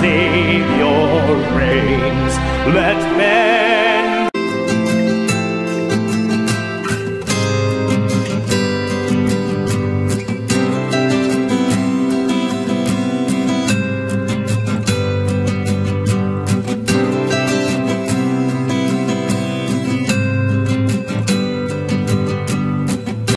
Savior reigns. Let